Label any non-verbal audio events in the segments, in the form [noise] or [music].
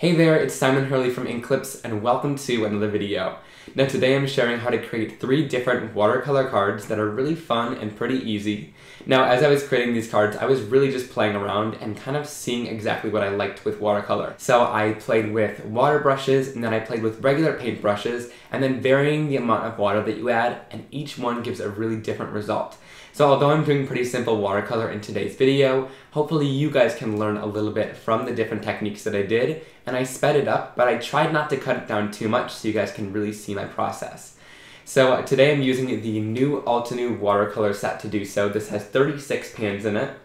Hey there, it's Simon Hurley from Inklipse and welcome to another video. Now today I'm sharing how to create three different watercolor cards that are really fun and pretty easy. Now as I was creating these cards, I was really just playing around and kind of seeing exactly what I liked with watercolor. So I played with water brushes and then I played with regular paint brushes and then varying the amount of water that you add and each one gives a really different result. So although I'm doing pretty simple watercolor in today's video, hopefully you guys can learn a little bit from the different techniques that I did, and I sped it up, but I tried not to cut it down too much so you guys can really see my process. So uh, today I'm using the new Altenew watercolor set to do so. This has 36 pans in it.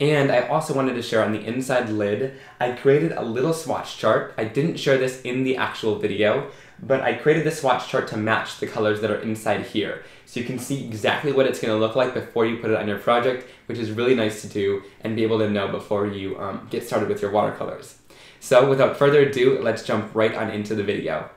And I also wanted to share on the inside lid, I created a little swatch chart. I didn't share this in the actual video, but I created the swatch chart to match the colors that are inside here. So you can see exactly what it's going to look like before you put it on your project, which is really nice to do and be able to know before you um, get started with your watercolors. So without further ado, let's jump right on into the video.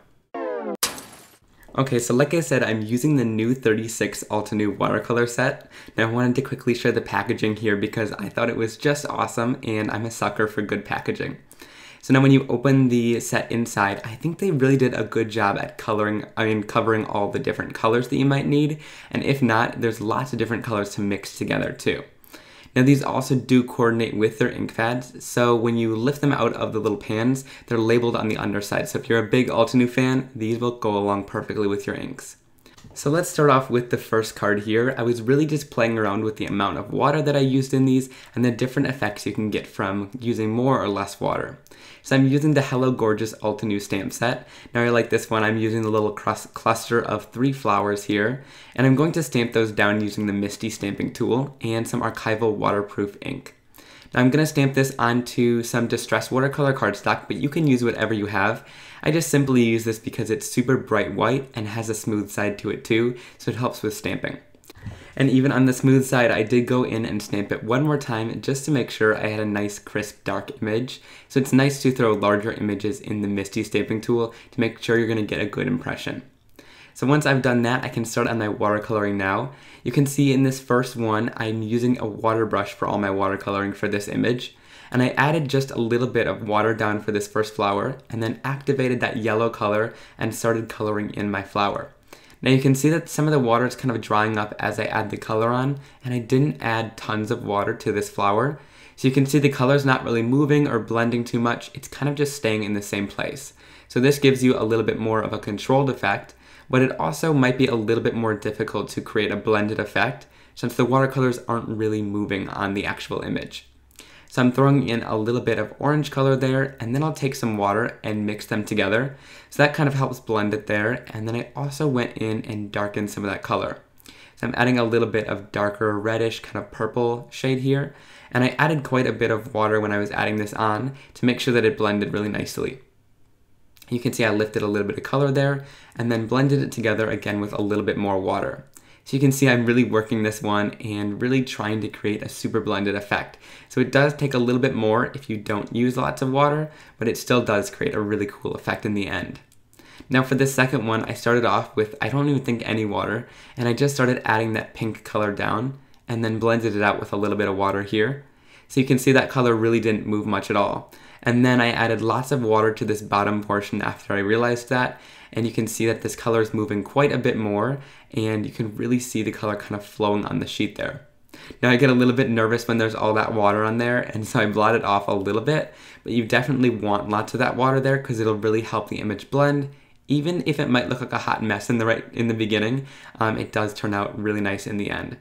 Okay, so like I said, I'm using the new 36 Altenew watercolor set. Now I wanted to quickly share the packaging here because I thought it was just awesome and I'm a sucker for good packaging. So now when you open the set inside, I think they really did a good job at coloring, I mean covering all the different colors that you might need. And if not, there's lots of different colors to mix together too. Now these also do coordinate with their ink pads, so when you lift them out of the little pans, they're labeled on the underside. So if you're a big Altenew fan, these will go along perfectly with your inks. So let's start off with the first card here. I was really just playing around with the amount of water that I used in these and the different effects you can get from using more or less water. So I'm using the Hello Gorgeous Altenew stamp set. Now I like this one, I'm using the little cluster of three flowers here, and I'm going to stamp those down using the MISTI stamping tool and some archival waterproof ink. Now I'm going to stamp this onto some distressed watercolor cardstock, but you can use whatever you have. I just simply use this because it's super bright white and has a smooth side to it too, so it helps with stamping. And even on the smooth side, I did go in and stamp it one more time just to make sure I had a nice crisp dark image. So it's nice to throw larger images in the MISTI stamping tool to make sure you're going to get a good impression. So once I've done that, I can start on my watercoloring now. You can see in this first one, I'm using a water brush for all my watercoloring for this image. And I added just a little bit of water down for this first flower, and then activated that yellow color and started coloring in my flower. Now you can see that some of the water is kind of drying up as I add the color on, and I didn't add tons of water to this flower. So you can see the color's not really moving or blending too much, it's kind of just staying in the same place. So this gives you a little bit more of a controlled effect, but it also might be a little bit more difficult to create a blended effect since the watercolors aren't really moving on the actual image. So I'm throwing in a little bit of orange color there and then I'll take some water and mix them together. So that kind of helps blend it there. And then I also went in and darkened some of that color. So I'm adding a little bit of darker reddish kind of purple shade here. And I added quite a bit of water when I was adding this on to make sure that it blended really nicely. You can see I lifted a little bit of color there and then blended it together again with a little bit more water. So you can see I'm really working this one and really trying to create a super blended effect. So it does take a little bit more if you don't use lots of water, but it still does create a really cool effect in the end. Now for this second one, I started off with, I don't even think any water, and I just started adding that pink color down and then blended it out with a little bit of water here. So you can see that color really didn't move much at all. And then I added lots of water to this bottom portion after I realized that. And you can see that this color is moving quite a bit more and you can really see the color kind of flowing on the sheet there. Now I get a little bit nervous when there's all that water on there [laughs] and so I blot it off a little bit, but you definitely want lots of that water there because it'll really help the image blend. Even if it might look like a hot mess in the right in the beginning, um, it does turn out really nice in the end.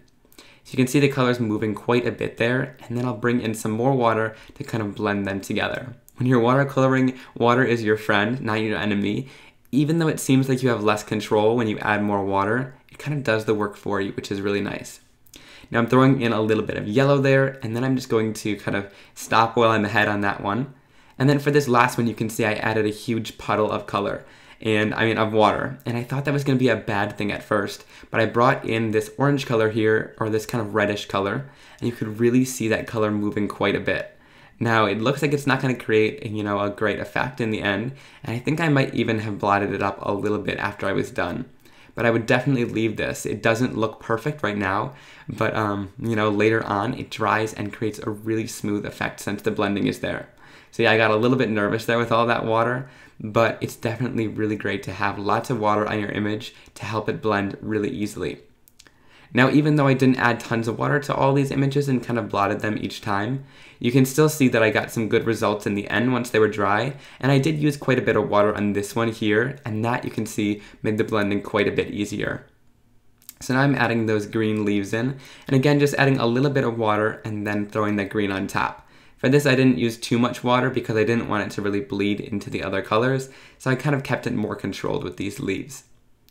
So you can see the colors moving quite a bit there, and then I'll bring in some more water to kind of blend them together. When you're watercoloring, water is your friend, not your enemy. Even though it seems like you have less control when you add more water, it kind of does the work for you, which is really nice. Now I'm throwing in a little bit of yellow there, and then I'm just going to kind of stop while I'm ahead on that one. And then for this last one, you can see I added a huge puddle of color and I mean of water. And I thought that was going to be a bad thing at first, but I brought in this orange color here, or this kind of reddish color, and you could really see that color moving quite a bit. Now it looks like it's not to create, you know, a great effect in the end, and I think I might even have blotted it up a little bit after I was done. But I would definitely leave this. It doesn't look perfect right now, but um, you know, later on it dries and creates a really smooth effect since the blending is there. Yeah, I got a little bit nervous there with all that water, but it's definitely really great to have lots of water on your image to help it blend really easily. Now, even though I didn't add tons of water to all these images and kind of blotted them each time, you can still see that I got some good results in the end once they were dry, and I did use quite a bit of water on this one here, and that you can see made the blending quite a bit easier. So now I'm adding those green leaves in, and again just adding a little bit of water and then throwing that green on top. For this I didn't use too much water because I didn't want it to really bleed into the other colors, so I kind of kept it more controlled with these leaves.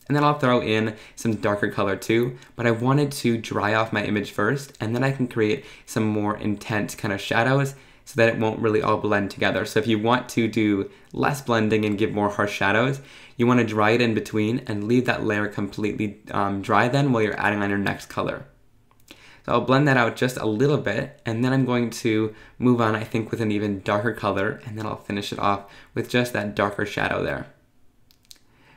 And then I'll throw in some darker color too, but I wanted to dry off my image first, and then I can create some more intense kind of shadows so that it won't really all blend together. So if you want to do less blending and give more harsh shadows, you want to dry it in between and leave that layer completely um, dry then while you're adding on your next color. So I'll blend that out just a little bit, and then I'm going to move on, I think, with an even darker color, and then I'll finish it off with just that darker shadow there.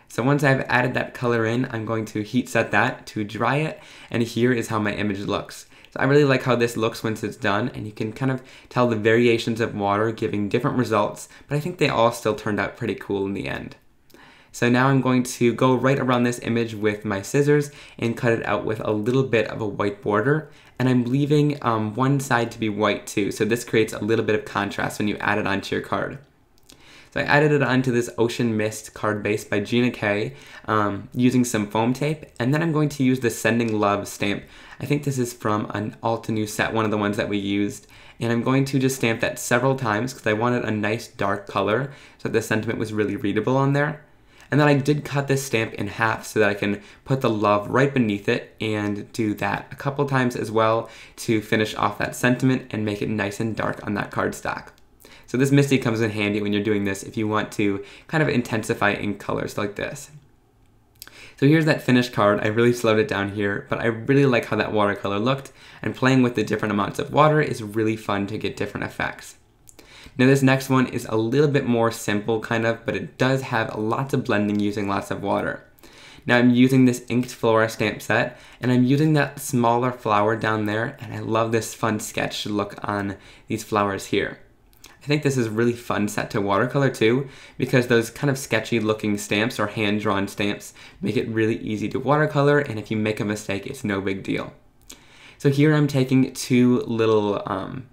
So once I've added that color in, I'm going to heat set that to dry it, and here is how my image looks. So I really like how this looks once it's done, and you can kind of tell the variations of water giving different results, but I think they all still turned out pretty cool in the end. So now I'm going to go right around this image with my scissors and cut it out with a little bit of a white border. And I'm leaving um, one side to be white too, so this creates a little bit of contrast when you add it onto your card. So I added it onto this Ocean Mist card base by Gina K um, using some foam tape. And then I'm going to use the Sending Love stamp. I think this is from an Altenew set, one of the ones that we used. And I'm going to just stamp that several times because I wanted a nice dark color so that the sentiment was really readable on there. And then I did cut this stamp in half so that I can put the love right beneath it and do that a couple times as well to finish off that sentiment and make it nice and dark on that cardstock. So this MISTI comes in handy when you're doing this if you want to kind of intensify in colors like this. So here's that finished card. I really slowed it down here, but I really like how that watercolor looked, and playing with the different amounts of water is really fun to get different effects. Now this next one is a little bit more simple kind of, but it does have lots of blending using lots of water. Now I'm using this inked flora stamp set, and I'm using that smaller flower down there, and I love this fun sketch look on these flowers here. I think this is really fun set to watercolor too, because those kind of sketchy looking stamps or hand-drawn stamps make it really easy to watercolor, and if you make a mistake, it's no big deal. So here I'm taking two little um,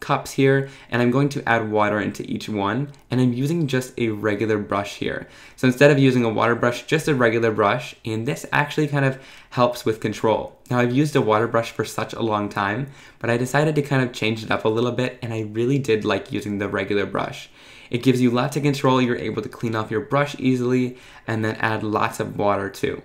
cups here and I'm going to add water into each one and I'm using just a regular brush here. So instead of using a water brush, just a regular brush and this actually kind of helps with control. Now I've used a water brush for such a long time, but I decided to kind of change it up a little bit and I really did like using the regular brush. It gives you lots of control, you're able to clean off your brush easily and then add lots of water too.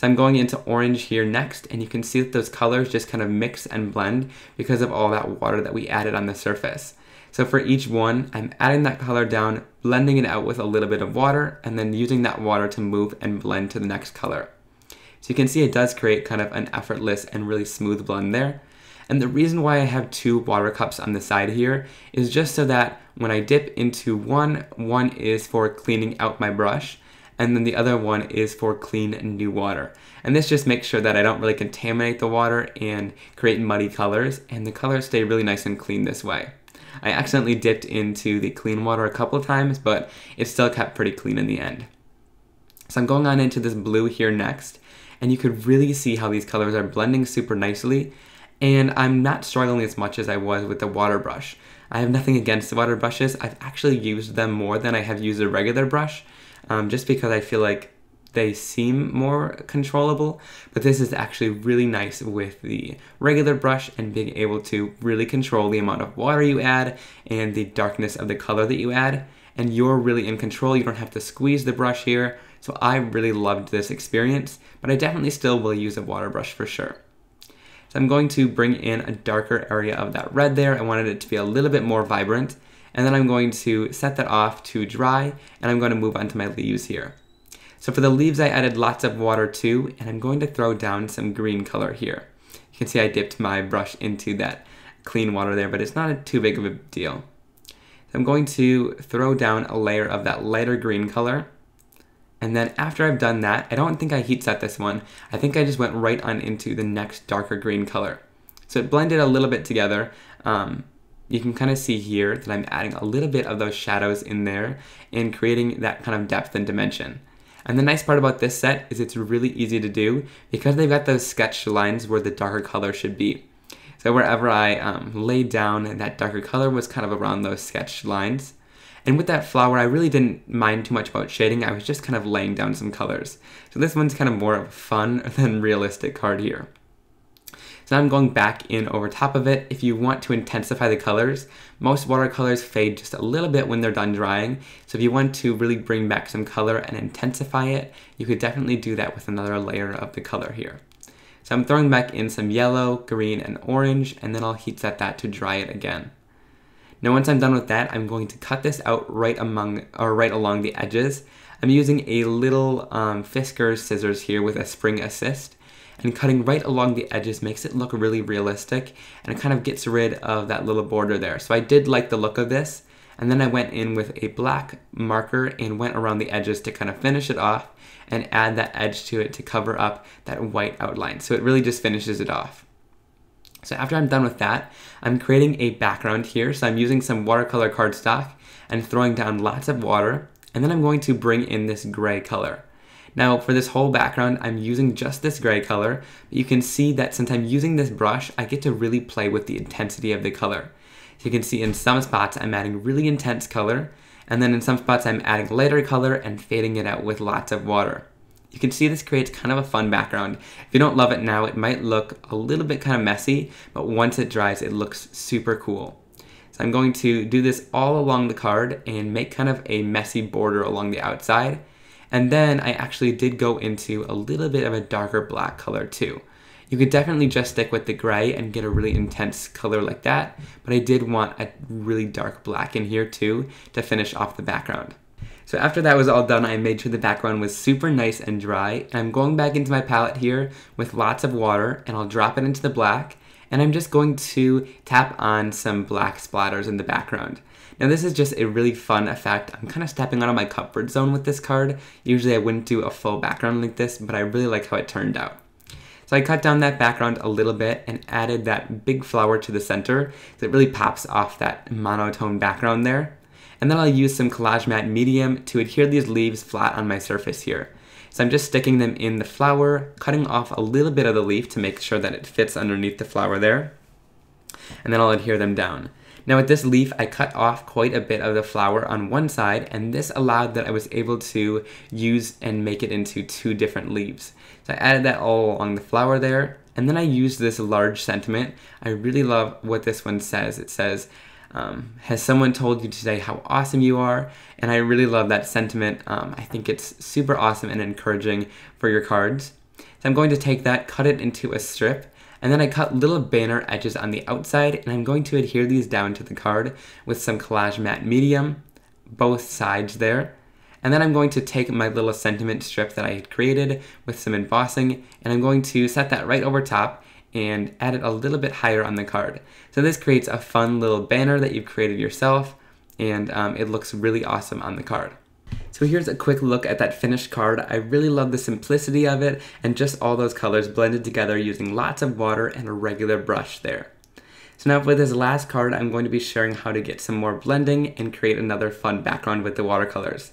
So I'm going into orange here next, and you can see that those colors just kind of mix and blend because of all that water that we added on the surface. So for each one, I'm adding that color down, blending it out with a little bit of water, and then using that water to move and blend to the next color. So you can see it does create kind of an effortless and really smooth blend there. And the reason why I have two water cups on the side here is just so that when I dip into one, one is for cleaning out my brush, and then the other one is for clean new water. And this just makes sure that I don't really contaminate the water and create muddy colors, and the colors stay really nice and clean this way. I accidentally dipped into the clean water a couple of times, but it still kept pretty clean in the end. So I'm going on into this blue here next, and you could really see how these colors are blending super nicely, and I'm not struggling as much as I was with the water brush. I have nothing against water brushes, I've actually used them more than I have used a regular brush, um, just because I feel like they seem more controllable, but this is actually really nice with the regular brush and being able to really control the amount of water you add and the darkness of the color that you add. And you're really in control, you don't have to squeeze the brush here. So I really loved this experience, but I definitely still will use a water brush for sure. So I'm going to bring in a darker area of that red there. I wanted it to be a little bit more vibrant and then I'm going to set that off to dry and I'm going to move on to my leaves here. So for the leaves I added lots of water too and I'm going to throw down some green color here. You can see I dipped my brush into that clean water there but it's not too big of a deal. I'm going to throw down a layer of that lighter green color and then after I've done that, I don't think I heat set this one. I think I just went right on into the next darker green color. So it blended a little bit together, um, you can kind of see here that I'm adding a little bit of those shadows in there and creating that kind of depth and dimension. And the nice part about this set is it's really easy to do because they've got those sketched lines where the darker color should be. So wherever I um, laid down that darker color was kind of around those sketched lines. And with that flower, I really didn't mind too much about shading. I was just kind of laying down some colors. So this one's kind of more of a fun [laughs] than realistic card here. So now I'm going back in over top of it. If you want to intensify the colors, most watercolors fade just a little bit when they're done drying. So if you want to really bring back some color and intensify it, you could definitely do that with another layer of the color here. So I'm throwing back in some yellow, green, and orange, and then I'll heat set that to dry it again. Now once I'm done with that, I'm going to cut this out right among or right along the edges. I'm using a little um, Fiskars scissors here with a spring assist and cutting right along the edges makes it look really realistic and it kind of gets rid of that little border there. So I did like the look of this and then I went in with a black marker and went around the edges to kind of finish it off and add that edge to it to cover up that white outline. So it really just finishes it off. So after I'm done with that, I'm creating a background here. So I'm using some watercolor cardstock and throwing down lots of water. And then I'm going to bring in this gray color. Now for this whole background, I'm using just this gray color, but you can see that since I'm using this brush, I get to really play with the intensity of the color. So you can see in some spots, I'm adding really intense color, and then in some spots, I'm adding lighter color and fading it out with lots of water. You can see this creates kind of a fun background. If you don't love it now, it might look a little bit kind of messy, but once it dries, it looks super cool. So I'm going to do this all along the card and make kind of a messy border along the outside. And then I actually did go into a little bit of a darker black color too. You could definitely just stick with the gray and get a really intense color like that, but I did want a really dark black in here too to finish off the background. So after that was all done, I made sure the background was super nice and dry. And I'm going back into my palette here with lots of water and I'll drop it into the black. And I'm just going to tap on some black splatters in the background. Now this is just a really fun effect. I'm kind of stepping out of my comfort zone with this card. Usually I wouldn't do a full background like this, but I really like how it turned out. So I cut down that background a little bit and added that big flower to the center so it really pops off that monotone background there. And then I'll use some collage matte medium to adhere these leaves flat on my surface here. So I'm just sticking them in the flower, cutting off a little bit of the leaf to make sure that it fits underneath the flower there. And then I'll adhere them down. Now with this leaf, I cut off quite a bit of the flower on one side, and this allowed that I was able to use and make it into two different leaves. So I added that all along the flower there, and then I used this large sentiment. I really love what this one says. It says, um, has someone told you today how awesome you are? And I really love that sentiment. Um, I think it's super awesome and encouraging for your cards. So I'm going to take that, cut it into a strip, and then I cut little banner edges on the outside and I'm going to adhere these down to the card with some collage matte medium, both sides there. And then I'm going to take my little sentiment strip that I had created with some embossing and I'm going to set that right over top and add it a little bit higher on the card. So this creates a fun little banner that you've created yourself and um, it looks really awesome on the card. So here's a quick look at that finished card. I really love the simplicity of it and just all those colors blended together using lots of water and a regular brush there. So now for this last card, I'm going to be sharing how to get some more blending and create another fun background with the watercolors.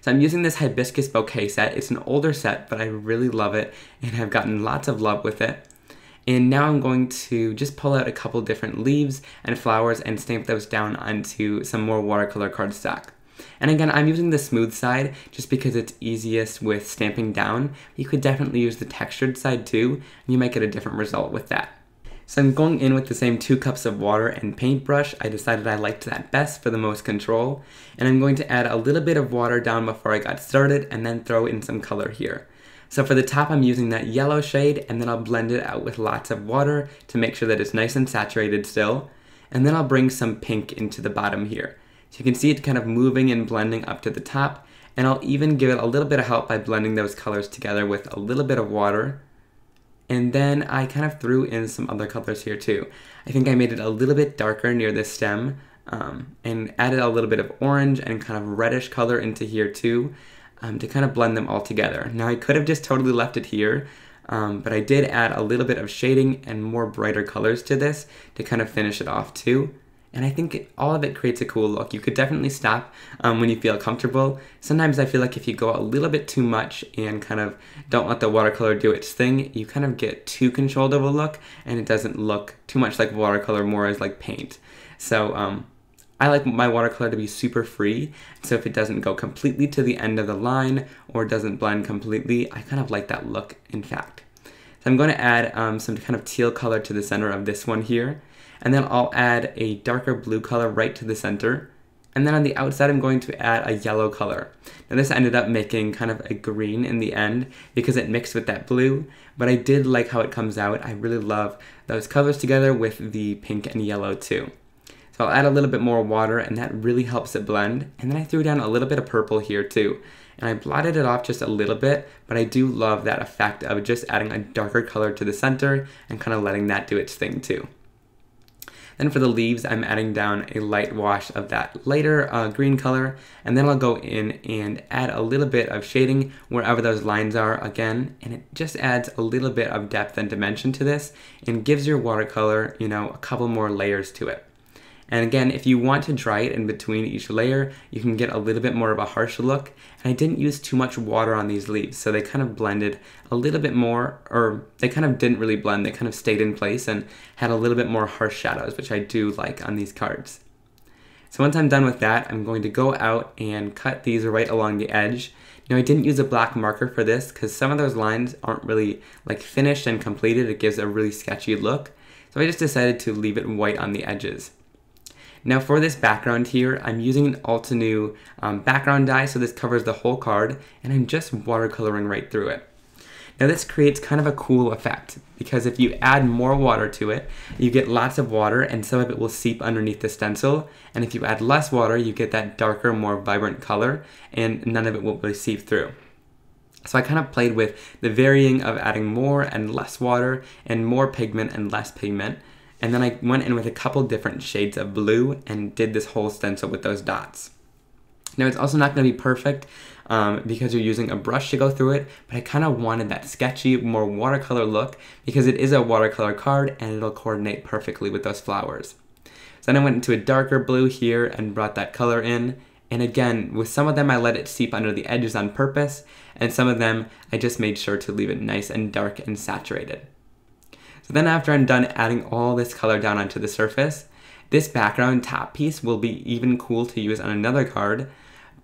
So I'm using this hibiscus bouquet set. It's an older set, but I really love it and I've gotten lots of love with it. And now I'm going to just pull out a couple different leaves and flowers and stamp those down onto some more watercolor cardstock. And again, I'm using the smooth side just because it's easiest with stamping down. You could definitely use the textured side too, and you might get a different result with that. So I'm going in with the same two cups of water and paintbrush. I decided I liked that best for the most control. And I'm going to add a little bit of water down before I got started and then throw in some color here. So for the top, I'm using that yellow shade and then I'll blend it out with lots of water to make sure that it's nice and saturated still. And then I'll bring some pink into the bottom here. So you can see it kind of moving and blending up to the top. And I'll even give it a little bit of help by blending those colors together with a little bit of water. And then I kind of threw in some other colors here too. I think I made it a little bit darker near the stem um, and added a little bit of orange and kind of reddish color into here too um, to kind of blend them all together. Now I could have just totally left it here, um, but I did add a little bit of shading and more brighter colors to this to kind of finish it off too. and I think all of it creates a cool look. You could definitely stop um, when you feel comfortable. Sometimes I feel like if you go a little bit too much and kind of don't let the watercolor do its thing, you kind of get too controlled of a look and it doesn't look too much like watercolor, more as like paint. So um, I like my watercolor to be super free, so if it doesn't go completely to the end of the line or doesn't blend completely, I kind of like that look in fact. So I'm going to add um, some kind of teal color to the center of this one here, and then I'll add a darker blue color right to the center, and then on the outside I'm going to add a yellow color. Now this ended up making kind of a green in the end because it mixed with that blue, but I did like how it comes out. I really love those colors together with the pink and yellow too. So I'll add a little bit more water and that really helps it blend. And then I threw down a little bit of purple here too. And I blotted it off just a little bit, but I do love that effect of just adding a darker color to the center and kind of letting that do its thing too. Then for the leaves, I'm adding down a light wash of that lighter uh, green color, and then I'll go in and add a little bit of shading wherever those lines are again, and it just adds a little bit of depth and dimension to this, and gives your watercolor, you know, a couple more layers to it. And again, if you want to dry it in between each layer, you can get a little bit more of a harsh look. And I didn't use too much water on these leaves, so they kind of blended a little bit more, or they kind of didn't really blend, they kind of stayed in place and had a little bit more harsh shadows, which I do like on these cards. So once I'm done with that, I'm going to go out and cut these right along the edge. Now I didn't use a black marker for this because some of those lines aren't really like finished and completed. It gives a really sketchy look. So I just decided to leave it white on the edges. Now for this background here, I'm using an Altenew um, background die, so this covers the whole card, and I'm just watercoloring right through it. Now this creates kind of a cool effect because if you add more water to it, you get lots of water and some of it will seep underneath the stencil. And if you add less water, you get that darker, more vibrant color and none of it will really seep through. So I kind of played with the varying of adding more and less water and more pigment and less pigment and then I went in with a couple different shades of blue and did this whole stencil with those dots. Now it's also not going to be perfect um, because you're using a brush to go through it, but I kind of wanted that sketchy, more watercolor look because it is a watercolor card and it'll coordinate perfectly with those flowers. So then I went into a darker blue here and brought that color in. And again, with some of them I let it seep under the edges on purpose, and some of them I just made sure to leave it nice and dark and saturated. So then after I'm done adding all this color down onto the surface, this background top piece will be even cool to use on another card,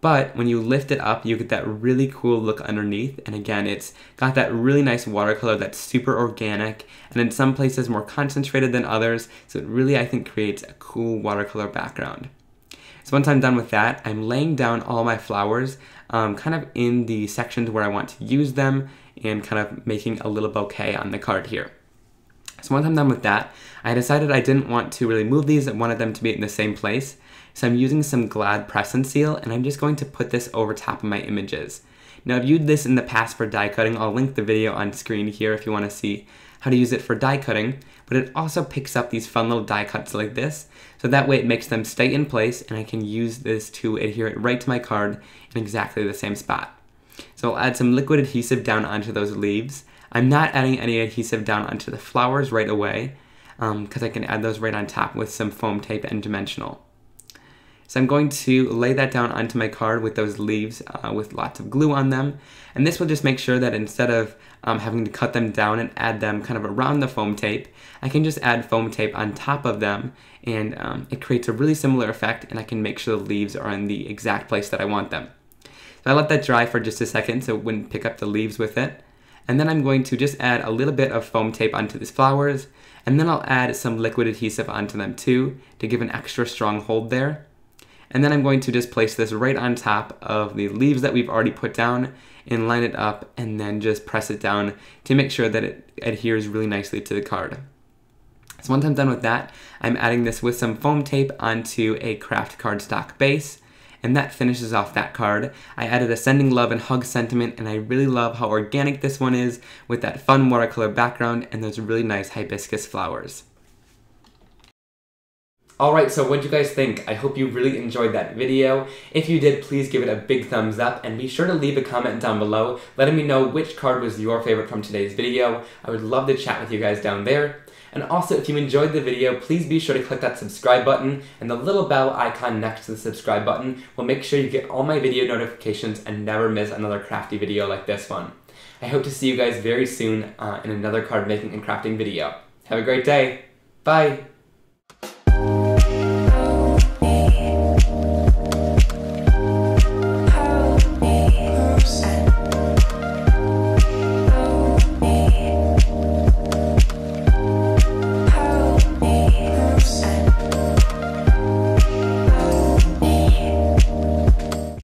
but when you lift it up, you get that really cool look underneath. And again, it's got that really nice watercolor that's super organic and in some places more concentrated than others. So it really, I think, creates a cool watercolor background. So once I'm done with that, I'm laying down all my flowers um, kind of in the sections where I want to use them and kind of making a little bouquet on the card here. So once I'm done with that, I decided I didn't want to really move these, I wanted them to be in the same place. So I'm using some Glad Press and Seal, and I'm just going to put this over top of my images. Now I've used this in the past for die cutting, I'll link the video on screen here if you want to see how to use it for die cutting, but it also picks up these fun little die cuts like this, so that way it makes them stay in place and I can use this to adhere it right to my card in exactly the same spot. So I'll add some liquid adhesive down onto those leaves, I'm not adding any adhesive down onto the flowers right away because um, I can add those right on top with some foam tape and dimensional. So I'm going to lay that down onto my card with those leaves uh, with lots of glue on them. And this will just make sure that instead of um, having to cut them down and add them kind of around the foam tape, I can just add foam tape on top of them and um, it creates a really similar effect and I can make sure the leaves are in the exact place that I want them. So I let that dry for just a second so it wouldn't pick up the leaves with it. And then I'm going to just add a little bit of foam tape onto these flowers, and then I'll add some liquid adhesive onto them too to give an extra strong hold there. And then I'm going to just place this right on top of the leaves that we've already put down and line it up and then just press it down to make sure that it adheres really nicely to the card. So once I'm done with that, I'm adding this with some foam tape onto a kraft cardstock base and that finishes off that card. I added a sending love and hug sentiment, and I really love how organic this one is with that fun watercolor background and those really nice hibiscus flowers. Alright, so what do you guys think? I hope you really enjoyed that video. If you did, please give it a big thumbs up and be sure to leave a comment down below letting me know which card was your favorite from today's video. I would love to chat with you guys down there. And also, if you enjoyed the video, please be sure to click that subscribe button and the little bell icon next to the subscribe button will make sure you get all my video notifications and never miss another crafty video like this one. I hope to see you guys very soon uh, in another card making and crafting video. Have a great day. Bye.